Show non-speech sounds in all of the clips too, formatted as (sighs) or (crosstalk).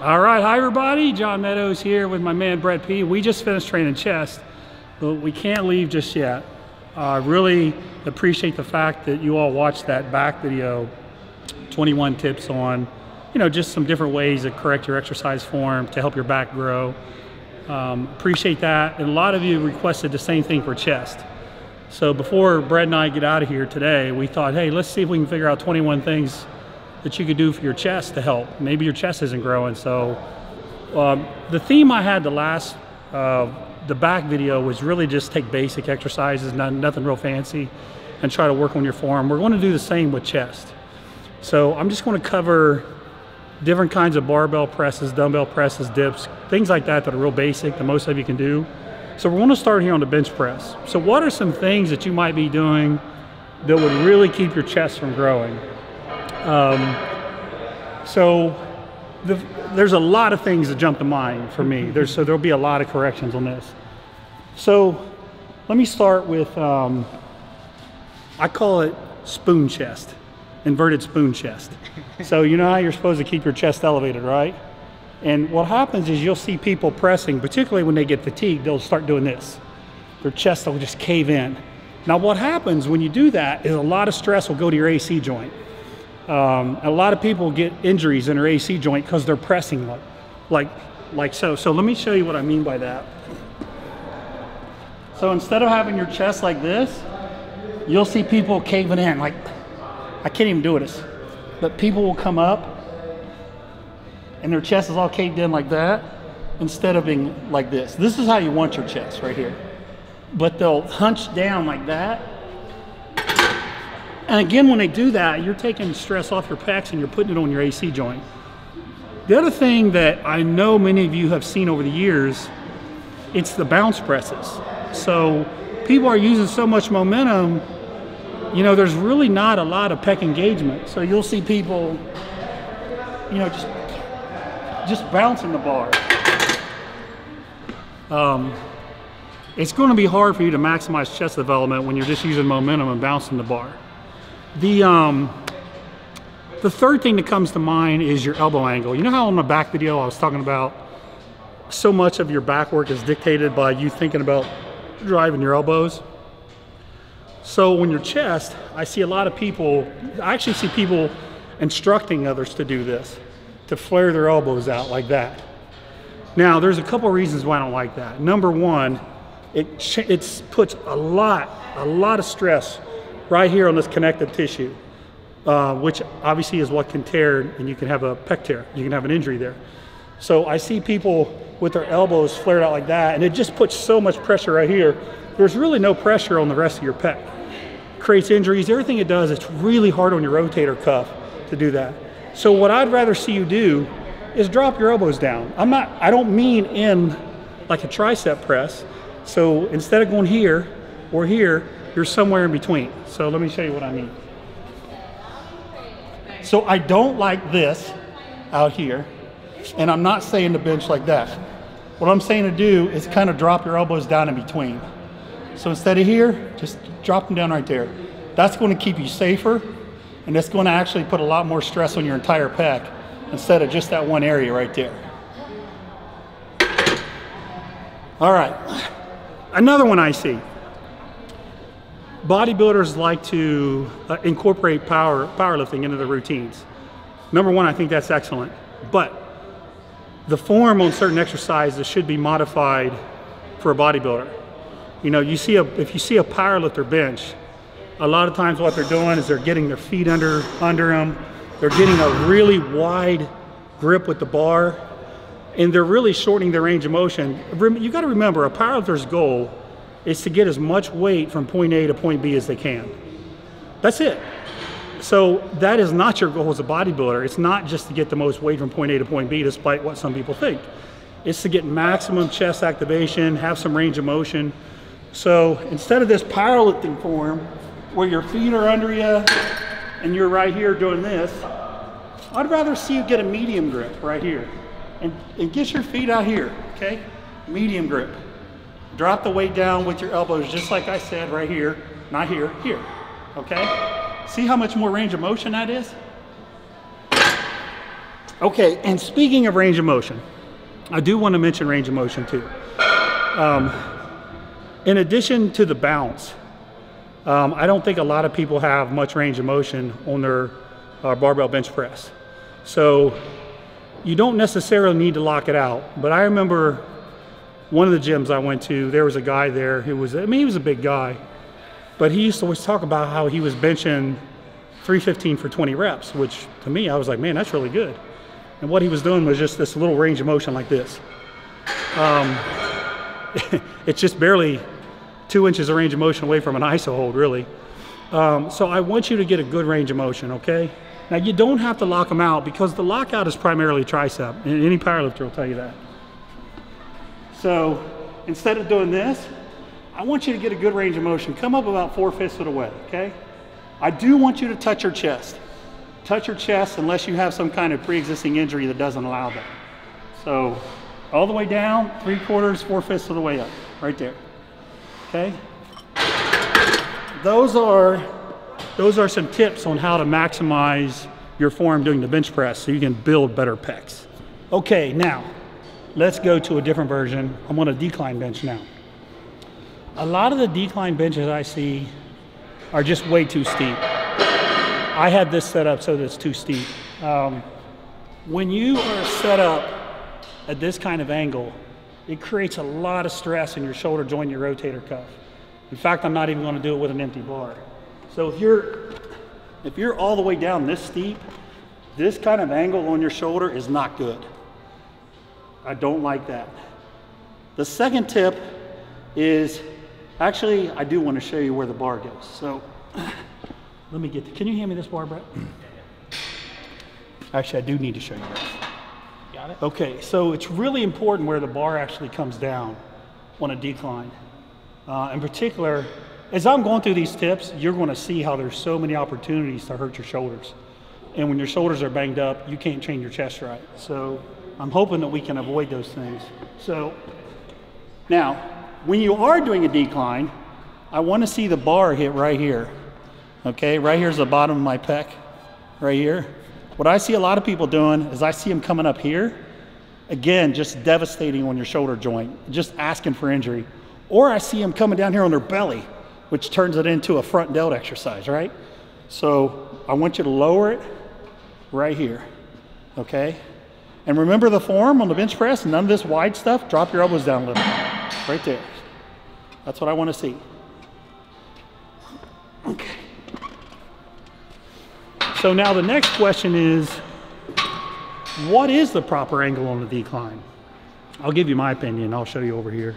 All right, hi everybody. John Meadows here with my man Brett P. We just finished training chest, but we can't leave just yet. I uh, really appreciate the fact that you all watched that back video, 21 tips on, you know, just some different ways to correct your exercise form to help your back grow. Um, appreciate that. And a lot of you requested the same thing for chest. So before Brett and I get out of here today, we thought, hey, let's see if we can figure out 21 things that you could do for your chest to help. Maybe your chest isn't growing. So um, the theme I had the last, uh, the back video was really just take basic exercises, not, nothing real fancy, and try to work on your form. We're going to do the same with chest. So I'm just going to cover different kinds of barbell presses, dumbbell presses, dips, things like that that are real basic that most of you can do. So we're going to start here on the bench press. So what are some things that you might be doing that would really keep your chest from growing? Um, so the, there's a lot of things that jump to mind for me. There's, so there'll be a lot of corrections on this. So let me start with, um, I call it spoon chest, inverted spoon chest. so you know how you're supposed to keep your chest elevated, right? And what happens is you'll see people pressing, particularly when they get fatigued, they'll start doing this. Their chest will just cave in. Now what happens when you do that is a lot of stress will go to your AC joint. Um, a lot of people get injuries in their AC joint because they're pressing like, like, like so. So let me show you what I mean by that. So instead of having your chest like this, you'll see people caving in. Like, I can't even do this. But people will come up and their chest is all caved in like that instead of being like this. This is how you want your chest right here. But they'll hunch down like that and again, when they do that, you're taking stress off your pecs and you're putting it on your AC joint. The other thing that I know many of you have seen over the years, it's the bounce presses. So people are using so much momentum, you know, there's really not a lot of pec engagement. So you'll see people, you know, just just bouncing the bar. Um, it's going to be hard for you to maximize chest development when you're just using momentum and bouncing the bar. The, um, the third thing that comes to mind is your elbow angle. You know how on the back video I was talking about so much of your back work is dictated by you thinking about driving your elbows? So when your chest, I see a lot of people, I actually see people instructing others to do this, to flare their elbows out like that. Now, there's a couple reasons why I don't like that. Number one, it, it puts a lot, a lot of stress right here on this connective tissue, uh, which obviously is what can tear and you can have a pec tear. You can have an injury there. So I see people with their elbows flared out like that and it just puts so much pressure right here. There's really no pressure on the rest of your pec. Creates injuries, everything it does, it's really hard on your rotator cuff to do that. So what I'd rather see you do is drop your elbows down. I'm not, I don't mean in like a tricep press. So instead of going here or here, you're somewhere in between. So let me show you what I mean. So I don't like this out here, and I'm not saying to bench like that. What I'm saying to do is kind of drop your elbows down in between. So instead of here, just drop them down right there. That's going to keep you safer, and it's going to actually put a lot more stress on your entire pec instead of just that one area right there. All right, another one I see bodybuilders like to uh, incorporate power powerlifting into their routines. Number one, I think that's excellent, but the form on certain exercises should be modified for a bodybuilder. You know, you see a if you see a powerlifter bench, a lot of times what they're doing is they're getting their feet under under them, they're getting a really wide grip with the bar, and they're really shortening their range of motion. You got to remember, a powerlifter's goal is to get as much weight from point A to point B as they can. That's it. So that is not your goal as a bodybuilder. It's not just to get the most weight from point A to point B, despite what some people think. It's to get maximum chest activation, have some range of motion. So instead of this powerlifting form, where your feet are under you and you're right here doing this, I'd rather see you get a medium grip right here. And, and get your feet out here, okay? Medium grip. Drop the weight down with your elbows, just like I said right here, not here, here, okay? See how much more range of motion that is? Okay, and speaking of range of motion, I do want to mention range of motion too. Um, in addition to the bounce, um, I don't think a lot of people have much range of motion on their uh, barbell bench press. So you don't necessarily need to lock it out. But I remember one of the gyms I went to, there was a guy there who was, I mean, he was a big guy, but he used to always talk about how he was benching 315 for 20 reps, which to me, I was like, man, that's really good. And what he was doing was just this little range of motion like this. Um, (laughs) it's just barely two inches of range of motion away from an iso hold, really. Um, so I want you to get a good range of motion, okay? Now you don't have to lock them out because the lockout is primarily tricep, any powerlifter will tell you that. So instead of doing this, I want you to get a good range of motion. Come up about four fifths of the way, okay? I do want you to touch your chest touch your chest unless you have some kind of pre-existing injury that doesn't allow that. So all the way down, three quarters, four fifths of the way up, right there. Okay? Those are, those are some tips on how to maximize your form doing the bench press so you can build better pecs. Okay, now let's go to a different version. I'm on a decline bench now. A lot of the decline benches I see are just way too steep. I had this set up so that it's too steep. Um, when you are set up at this kind of angle, it creates a lot of stress in your shoulder joint, your rotator cuff. In fact, I'm not even going to do it with an empty bar. So if you're if you're all the way down this steep, this kind of angle on your shoulder is not good. I don't like that. The second tip is actually I do want to show you where the bar goes. So (sighs) let me get, the, can you hand me this bar, Brett? Actually, I do need to show you this. Got it? Okay, so it's really important where the bar actually comes down on a decline. Uh, in particular, as I'm going through these tips, you're going to see how there's so many opportunities to hurt your shoulders. And when your shoulders are banged up, you can't train your chest right. So I'm hoping that we can avoid those things. So now, when you are doing a decline, I want to see the bar hit right here. Okay, right here's the bottom of my pec, right here. What I see a lot of people doing is I see them coming up here, again, just devastating on your shoulder joint, just asking for injury. Or I see them coming down here on their belly, which turns it into a front delt exercise, right? So I want you to lower it right here, okay? And remember the form on the bench press, none of this wide stuff, drop your elbows down a little, right there. That's what I want to see. Okay. So now the next question is, what is the proper angle on the decline? I'll give you my opinion. I'll show you over here.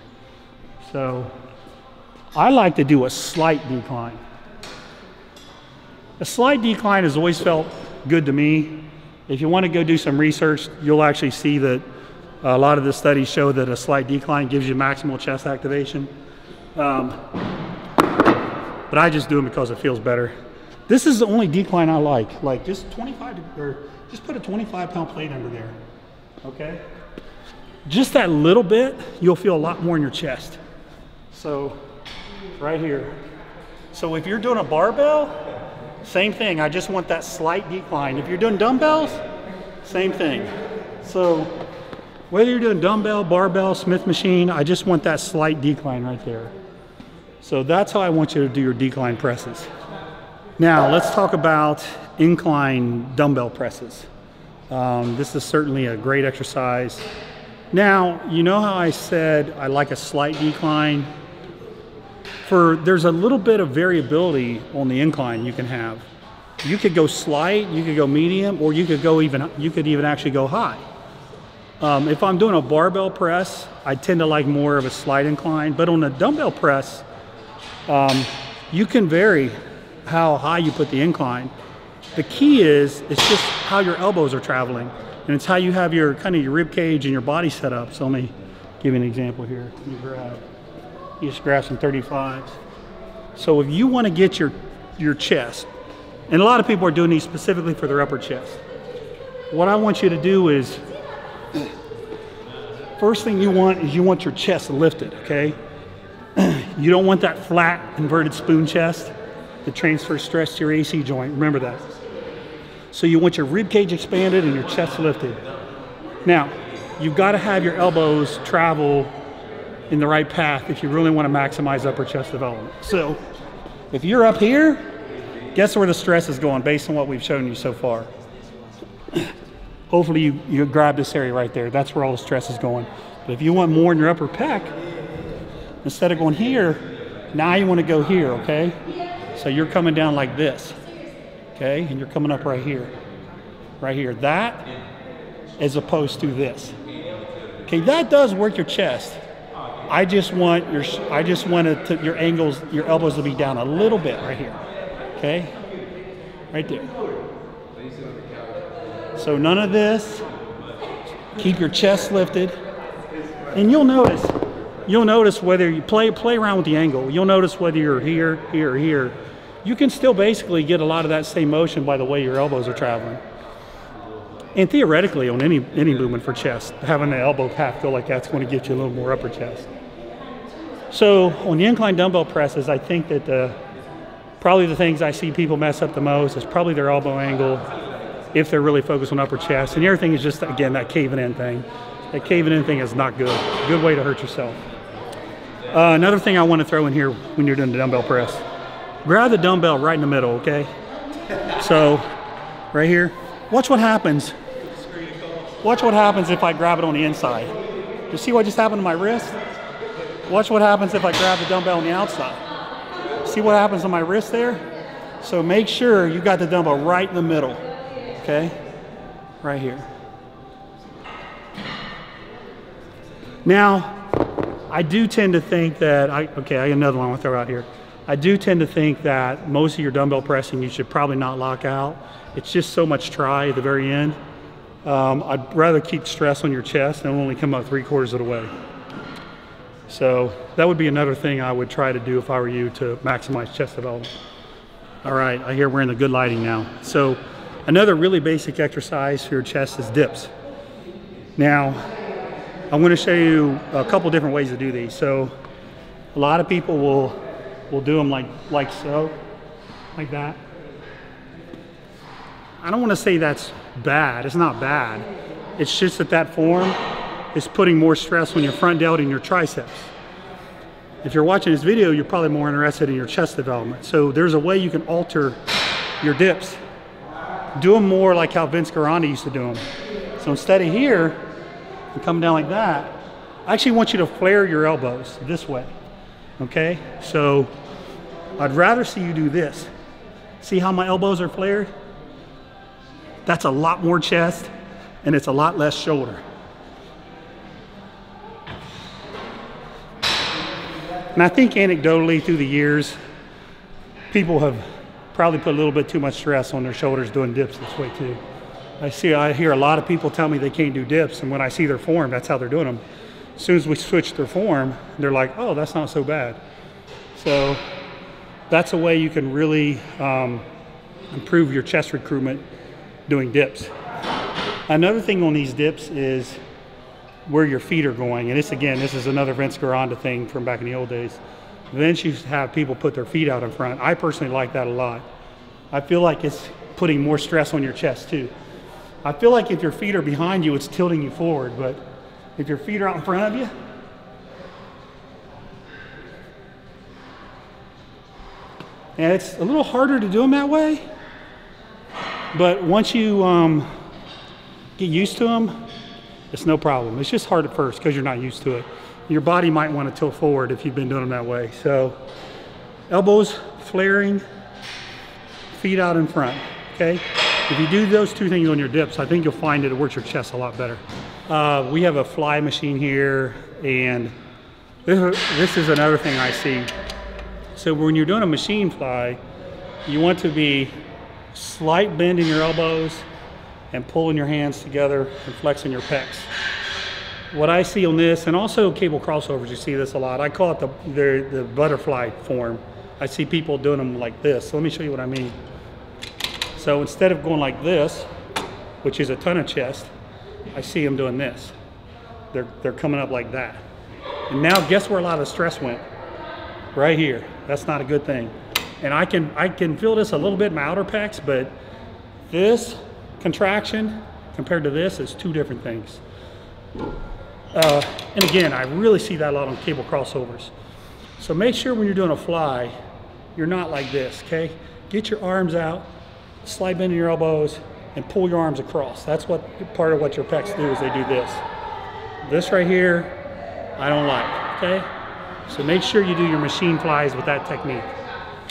So I like to do a slight decline. A slight decline has always felt good to me. If you want to go do some research, you'll actually see that a lot of the studies show that a slight decline gives you maximal chest activation. Um, but I just do them because it feels better. This is the only decline I like. Like just 25, or just put a 25 pound plate under there, okay? Just that little bit, you'll feel a lot more in your chest. So right here. So if you're doing a barbell, same thing. I just want that slight decline. If you're doing dumbbells, same thing. So whether you're doing dumbbell, barbell, Smith machine, I just want that slight decline right there. So that's how I want you to do your decline presses. Now, let's talk about incline dumbbell presses. Um, this is certainly a great exercise. Now, you know how I said I like a slight decline? For there's a little bit of variability on the incline you can have. You could go slight, you could go medium, or you could go even you could even actually go high. Um, if I'm doing a barbell press, I tend to like more of a slight incline, but on a dumbbell press, um, you can vary how high you put the incline. The key is it's just how your elbows are traveling, and it's how you have your kind of your rib cage and your body set up. So let me give you an example here. You grab, you just grab some 35s. So if you want to get your your chest, and a lot of people are doing these specifically for their upper chest. What I want you to do is, first thing you want is you want your chest lifted, okay? (clears throat) You don't want that flat inverted spoon chest that transfers stress to your AC joint. Remember that. So you want your rib cage expanded and your chest lifted. Now, you've got to have your elbows travel in the right path if you really want to maximize upper chest development. So if you're up here, guess where the stress is going based on what we've shown you so far. Hopefully you, you grab this area right there. That's where all the stress is going. But if you want more in your upper pec, instead of going here, now you want to go here, okay? So you're coming down like this, okay? And you're coming up right here, right here. That as opposed to this. Okay, that does work your chest. I just want your, I just want to, your angles, your elbows to be down a little bit right here, okay? Right there. So none of this. Keep your chest lifted. And you'll notice, you'll notice whether you play, play around with the angle. You'll notice whether you're here, here, here. You can still basically get a lot of that same motion by the way your elbows are traveling. And theoretically, on any, any movement for chest, having the elbow path go like that's going to get you a little more upper chest. So on the incline dumbbell presses, I think that the, probably the things I see people mess up the most is probably their elbow angle, if they're really focused on upper chest. And the other thing is just, again, that caving in thing. That caving in thing is not good. Good way to hurt yourself. Uh, another thing I want to throw in here when you're doing the dumbbell press. Grab the dumbbell right in the middle, okay? So, right here. Watch what happens. Watch what happens if I grab it on the inside. You see what just happened to my wrist? Watch what happens if I grab the dumbbell on the outside. See what happens on my wrist there? So make sure you got the dumbbell right in the middle, okay? Right here. Now, I do tend to think that, I, okay, I got another one I want to throw out here. I do tend to think that most of your dumbbell pressing you should probably not lock out. It's just so much try at the very end. Um, I'd rather keep stress on your chest and only come up three quarters of the way. So that would be another thing I would try to do if I were you to maximize chest development. All right, I hear we're in the good lighting now. So another really basic exercise for your chest is dips. Now, I'm to show you a couple different ways to do these. So a lot of people will will do them like like so, like that. I don't want to say that's bad. It's not bad. It's just that that form is putting more stress on your front delt and your triceps. If you're watching this video, you're probably more interested in your chest development. So there's a way you can alter your dips. Do them more like how Vince Gironda used to do them. So instead of here, and come down like that, I actually want you to flare your elbows this way, okay? So I'd rather see you do this. See how my elbows are flared? That's a lot more chest and it's a lot less shoulder. And I think anecdotally through the years, people have probably put a little bit too much stress on their shoulders doing dips this way too. I see, I hear a lot of people tell me they can't do dips, and when I see their form, that's how they're doing them. As soon as we switch their form, they're like, oh, that's not so bad. So that's a way you can really um, improve your chest recruitment doing dips. Another thing on these dips is where your feet are going. And this, again, this is another Vince Gironda thing from back in the old days. Vince used to have people put their feet out in front. I personally like that a lot. I feel like it's putting more stress on your chest too. I feel like if your feet are behind you, it's tilting you forward, but if your feet are out in front of you, and it's a little harder to do them that way, but once you um, get used to them, it's no problem. It's just hard at first because you're not used to it. Your body might want to tilt forward if you've been doing them that way. So elbows flaring, feet out in front, okay? If you do those two things on your dips, I think you'll find it works your chest a lot better. Uh, we have a fly machine here, and this, (laughs) this is another thing I see. So when you're doing a machine fly, you want to be slight bend in your elbows and pulling your hands together and flexing your pecs. What I see on this, and also cable crossovers, you see this a lot. I call it the, the, the butterfly form. I see people doing them like this. So let me show you what I mean. So instead of going like this, which is a ton of chest, I see them doing this. They're, they're coming up like that. And now guess where a lot of stress went? Right here. That's not a good thing. And I can, I can feel this a little bit in my outer pecs, but This contraction compared to this is two different things. Uh, and again, I really see that a lot on cable crossovers. So make sure when you're doing a fly, you're not like this, okay? Get your arms out, slide bend your elbows, and pull your arms across. That's what part of what your pecs do is they do this. This right here, I don't like, okay? So make sure you do your machine flies with that technique.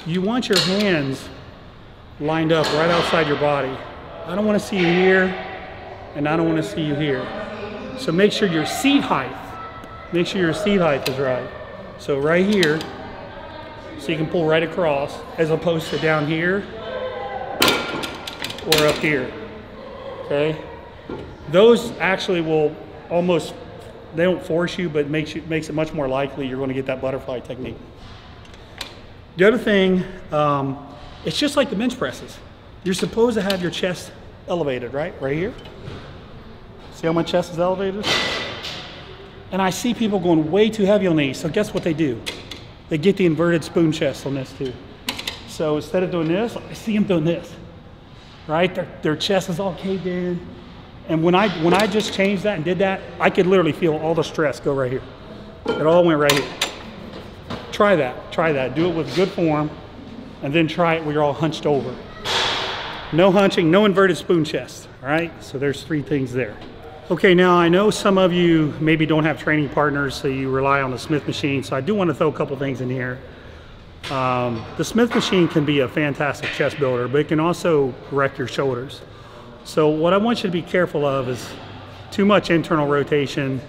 You want your hands lined up right outside your body. I don't want to see you here, and I don't want to see you here. So make sure your seat height, make sure your seat height is right. So right here, so you can pull right across, as opposed to down here or up here, okay? Those actually will almost, they don't force you, but makes, you, makes it much more likely you're gonna get that butterfly technique. The other thing, um, it's just like the bench presses. You're supposed to have your chest elevated, right? Right here. See how my chest is elevated? And I see people going way too heavy on these. So guess what they do? They get the inverted spoon chest on this too. So instead of doing this, I see them doing this, right? Their, their chest is all caved in. And when I, when I just changed that and did that, I could literally feel all the stress go right here. It all went right here. Try that, try that. Do it with good form and then try it where you're all hunched over. No hunching, no inverted spoon chest, all right? So there's three things there. Okay, now I know some of you maybe don't have training partners, so you rely on the Smith machine. So I do want to throw a couple things in here. Um, the Smith machine can be a fantastic chest builder, but it can also wreck your shoulders. So what I want you to be careful of is too much internal rotation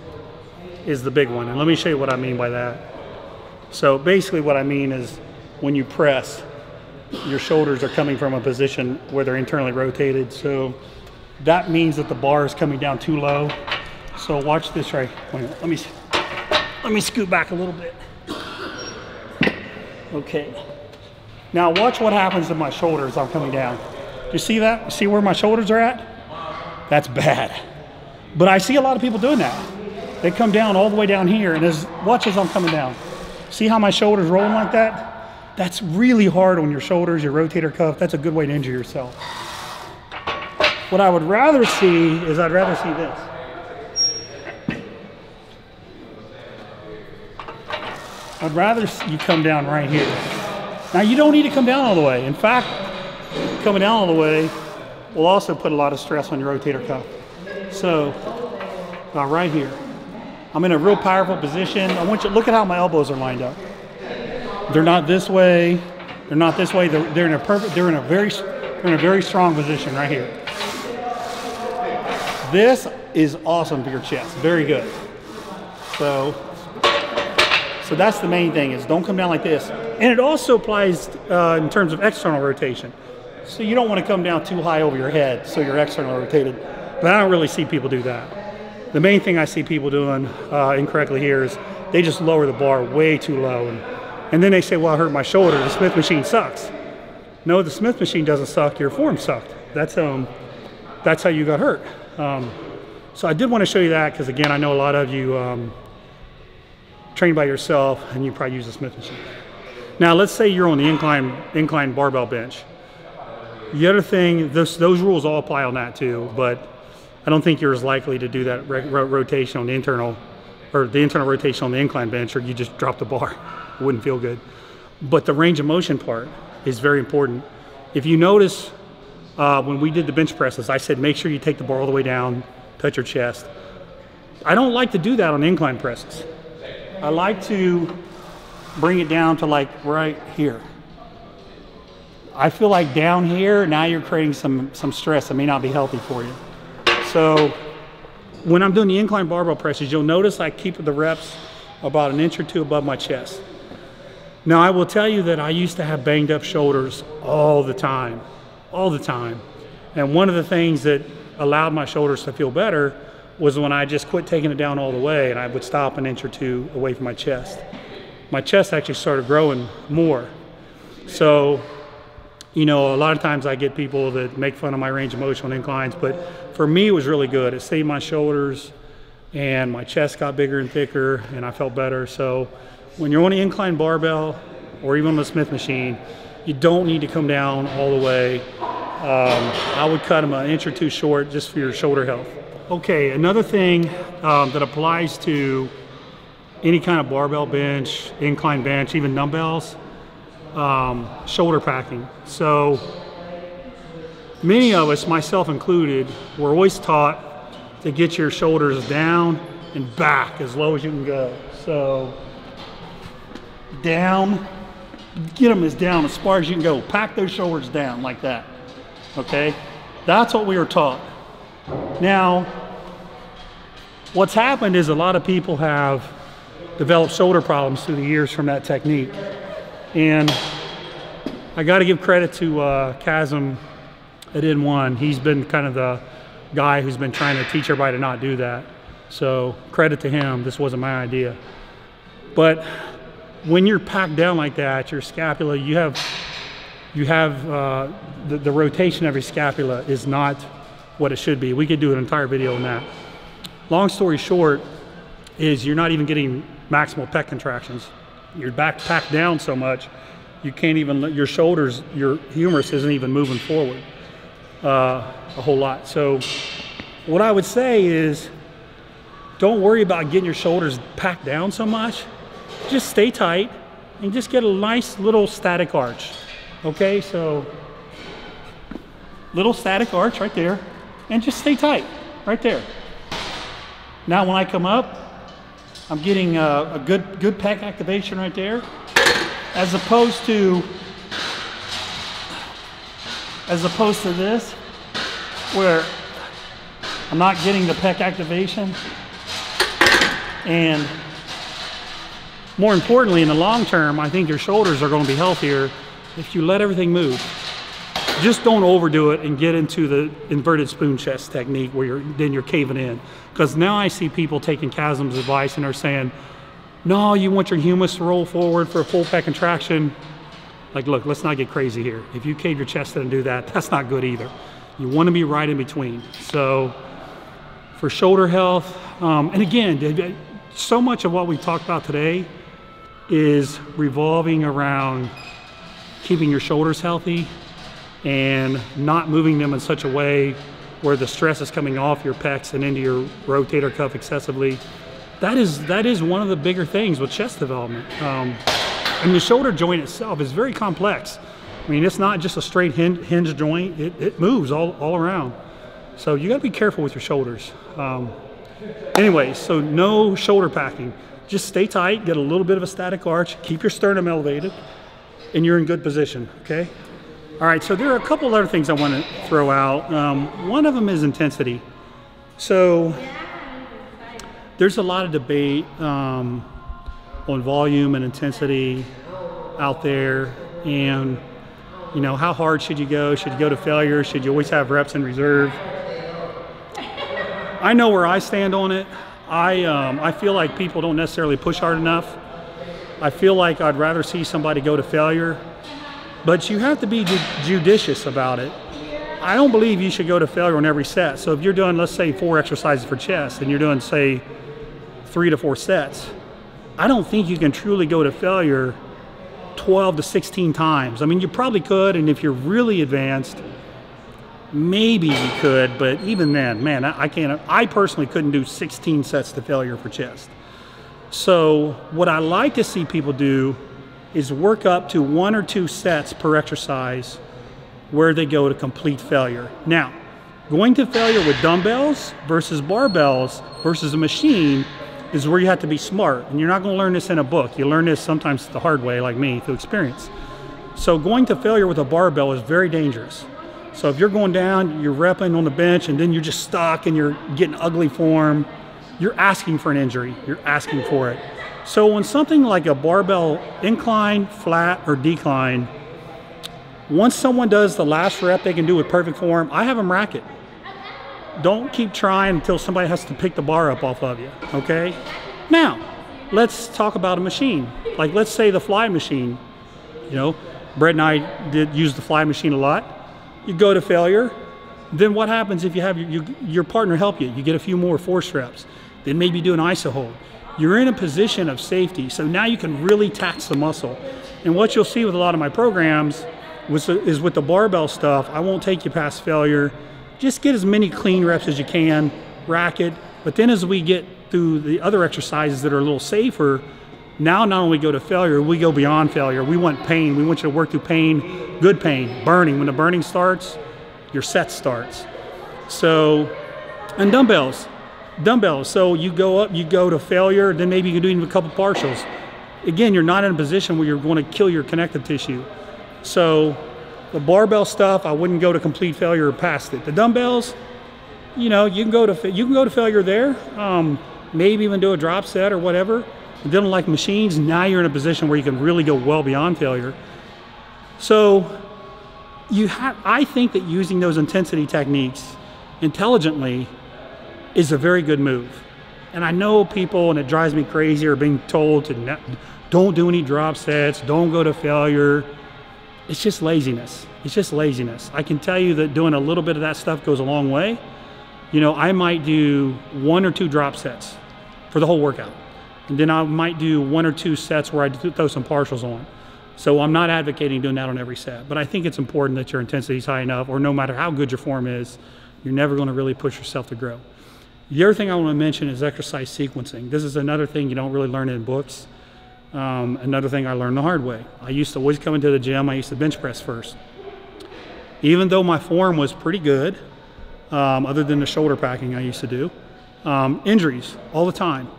is the big one. And let me show you what I mean by that. So basically what I mean is when you press, your shoulders are coming from a position where they're internally rotated. So that means that the bar is coming down too low. So watch this right. Let me let me scoot back a little bit. Okay. Now watch what happens to my shoulders I'm coming down. Do you see that? See where my shoulders are at? That's bad. But I see a lot of people doing that. They come down all the way down here and as watch as I'm coming down. See how my shoulders rolling like that? That's really hard on your shoulders, your rotator cuff. That's a good way to injure yourself. What I would rather see is I'd rather see this. I'd rather you come down right here. Now you don't need to come down all the way. In fact, coming down all the way will also put a lot of stress on your rotator cuff. So, about right here. I'm in a real powerful position. I want you to look at how my elbows are lined up. They're not this way. They're not this way. They're, they're in a perfect. They're in a very. They're in a very strong position right here. This is awesome for your chest. Very good. So, so that's the main thing is don't come down like this. And it also applies uh, in terms of external rotation. So you don't want to come down too high over your head so you're external rotated. But I don't really see people do that. The main thing I see people doing uh, incorrectly here is they just lower the bar way too low. And, and then they say, well, I hurt my shoulder. The Smith machine sucks. No, the Smith machine doesn't suck. Your form sucked. That's, um, that's how you got hurt. Um, so I did want to show you that because again, I know a lot of you um, train by yourself and you probably use the Smith machine. Now let's say you're on the incline, incline barbell bench. The other thing, those, those rules all apply on that too, but I don't think you're as likely to do that rotation on the internal, or the internal rotation on the incline bench, or you just drop the bar. (laughs) Wouldn't feel good. But the range of motion part is very important. If you notice uh, when we did the bench presses, I said make sure you take the bar all the way down, touch your chest. I don't like to do that on incline presses. I like to bring it down to like right here. I feel like down here, now you're creating some, some stress that may not be healthy for you. So when I'm doing the incline barbell presses, you'll notice I keep the reps about an inch or two above my chest. Now I will tell you that I used to have banged up shoulders all the time all the time. And one of the things that allowed my shoulders to feel better was when I just quit taking it down all the way and I would stop an inch or two away from my chest. My chest actually started growing more. So, you know, a lot of times I get people that make fun of my range of motion on inclines, but for me it was really good. It saved my shoulders and my chest got bigger and thicker and I felt better. So when you're on an incline barbell or even on the Smith machine, you don't need to come down all the way. um, I would cut them an inch or two short just for your shoulder health. Okay, another thing um, that applies to any kind of barbell bench, incline bench, even dumbbells, um, shoulder packing. So many of us, myself included, were always taught to get your shoulders down and back as low as you can go. So down, get them as down as far as you can go. Pack those shoulders down like that, okay? That's what we were taught. Now, what's happened is a lot of people have developed shoulder problems through the years from that technique. And I got to give credit to uh, Kassem at N1. He's been kind of the guy who's been trying to teach everybody to not do that. So credit to him. This wasn't my idea. But when you're packed down like that, your scapula, you have, you have uh, the, the rotation of your scapula is not what it should be. We could do an entire video on that. Long story short is you're not even getting maximal pec contractions. Your back packed down so much, you can't even, your shoulders, your humerus isn't even moving forward uh, a whole lot. So what I would say is don't worry about getting your shoulders packed down so much. Just stay tight and just get a nice little static arch. Okay, so little static arch right there and just stay tight right there. Now when I come up, I'm getting a, a good, good pec activation right there, as opposed to, as opposed to this, where I'm not getting the pec activation. And more importantly, in the long term, I think your shoulders are going to be healthier if you let everything move. Just don't overdo it and get into the inverted spoon chest technique where you're then you're caving in. Because now I see people taking Kassem's advice and they're saying, no, you want your humerus to roll forward for a full pec contraction. Like, look, let's not get crazy here. If you cave your chest in and do that, that's not good either. You want to be right in between. So for shoulder health, um, and again, so much of what we talked about today is revolving around keeping your shoulders healthy and not moving them in such a way where the stress is coming off your pecs and into your rotator cuff excessively. That is, that is one of the bigger things with chest development. Um, and the shoulder joint itself is very complex. I mean, it's not just a straight hinge, hinge joint, it, it moves all, all around. So you gotta be careful with your shoulders. Um, anyway, so no shoulder packing. Just stay tight, get a little bit of a static arch, keep your sternum elevated, and you're in good position, okay? All right, so there are a couple other things I want to throw out. Um, one of them is intensity. So there's a lot of debate um, on volume and intensity out there, and you know how hard should you go? Should you go to failure? Should you always have reps in reserve? I know where I stand on it. I um, I feel like people don't necessarily push hard enough. I feel like I'd rather see somebody go to failure but you have to be ju judicious about it. I don't believe you should go to failure on every set. So if you're doing, let's say, four exercises for chest and you're doing, say, three to four sets, I don't think you can truly go to failure 12 to 16 times. I mean, you probably could, and if you're really advanced, maybe you could, but even then, man, I, I can't, I personally couldn't do 16 sets to failure for chest. So what I like to see people do is work up to one or two sets per exercise where they go to complete failure. Now, going to failure with dumbbells versus barbells versus a machine is where you have to be smart. And you're not going to learn this in a book. You learn this sometimes the hard way, like me, through experience. So going to failure with a barbell is very dangerous. So if you're going down, you're repping on the bench, and then you're just stuck and you're getting ugly form, you're asking for an injury. You're asking for it. So when something like a barbell incline, flat, or decline, once someone does the last rep they can do with perfect form, I have them rack it. Don't keep trying until somebody has to pick the bar up off of you, okay? Now, let's talk about a machine. Like let's say the fly machine, you know, Brett and I did use the fly machine a lot. You go to failure, then what happens if you have your, your, your partner help you? You get a few more force reps. Then maybe do an iso hold you're in a position of safety. So now you can really tax the muscle. And what you'll see with a lot of my programs, was, is with the barbell stuff, I won't take you past failure. Just get as many clean reps as you can, rack it. But then as we get through the other exercises that are a little safer, now not only go to failure, we go beyond failure. We want pain. We want you to work through pain, good pain, burning. When the burning starts, your set starts. So, and dumbbells, dumbbells. So you go up, you go to failure, then maybe you can do even a couple partials. Again, you're not in a position where you're going to kill your connective tissue. So the barbell stuff, I wouldn't go to complete failure or past it. The dumbbells, you know, you can go to you can go to failure there. Um, maybe even do a drop set or whatever. Then like machines, now you're in a position where you can really go well beyond failure. So you have, I think that using those intensity techniques intelligently is a very good move. And I know people, and it drives me crazy, are being told to don't do any drop sets, don't go to failure. It's just laziness. It's just laziness. I can tell you that doing a little bit of that stuff goes a long way. You know, I might do one or two drop sets for the whole workout. And then I might do one or two sets where I throw some partials on. So I'm not advocating doing that on every set, but I think it's important that your intensity is high enough, or no matter how good your form is, you're never going to really push yourself to grow. The other thing I want to mention is exercise sequencing. This is another thing you don't really learn in books. Um, another thing I learned the hard way. I used to always come into the gym, I used to bench press first. Even though my form was pretty good, um, other than the shoulder packing I used to do, um, injuries all the time.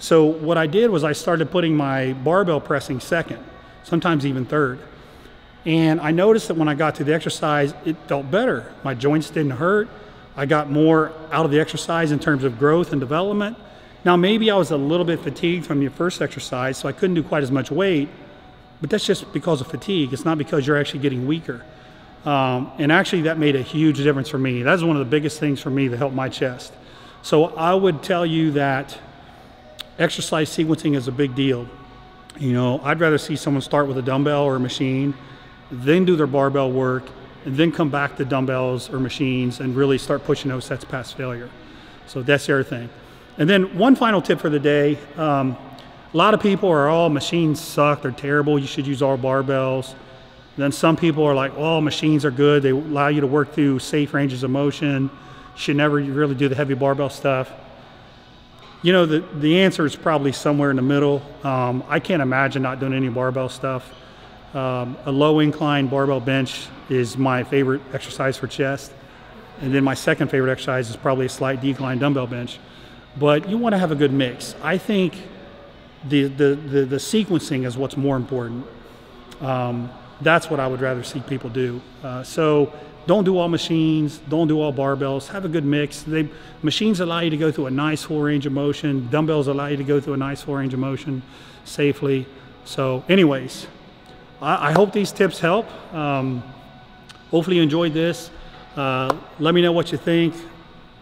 So what I did was I started putting my barbell pressing second, sometimes even third. And I noticed that when I got to the exercise, it felt better. My joints didn't hurt. I got more out of the exercise in terms of growth and development. Now, maybe I was a little bit fatigued from the first exercise, so I couldn't do quite as much weight, but that's just because of fatigue. It's not because you're actually getting weaker. Um, and actually, that made a huge difference for me. That's one of the biggest things for me to help my chest. So I would tell you that exercise sequencing is a big deal. You know, I'd rather see someone start with a dumbbell or a machine, then do their barbell work, and then come back to dumbbells or machines and really start pushing those sets past failure. So that's the other thing. And then one final tip for the day. Um, a lot of people are all oh, machines suck, they're terrible, you should use all barbells. Then some people are like, oh, machines are good, they allow you to work through safe ranges of motion. Should never really do the heavy barbell stuff. You know, the, the answer is probably somewhere in the middle. Um, I can't imagine not doing any barbell stuff. Um, a low incline barbell bench is my favorite exercise for chest. And then my second favorite exercise is probably a slight decline dumbbell bench. But you want to have a good mix. I think the, the, the, the sequencing is what's more important. Um, that's what I would rather see people do. Uh, so don't do all machines, don't do all barbells, have a good mix. They, machines allow you to go through a nice full range of motion, dumbbells allow you to go through a nice full range of motion safely. So anyways, I, I hope these tips help. Um, hopefully you enjoyed this. Uh, let me know what you think.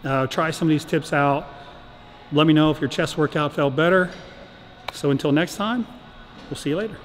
Uh, try some of these tips out. Let me know if your chest workout felt better. So until next time, we'll see you later.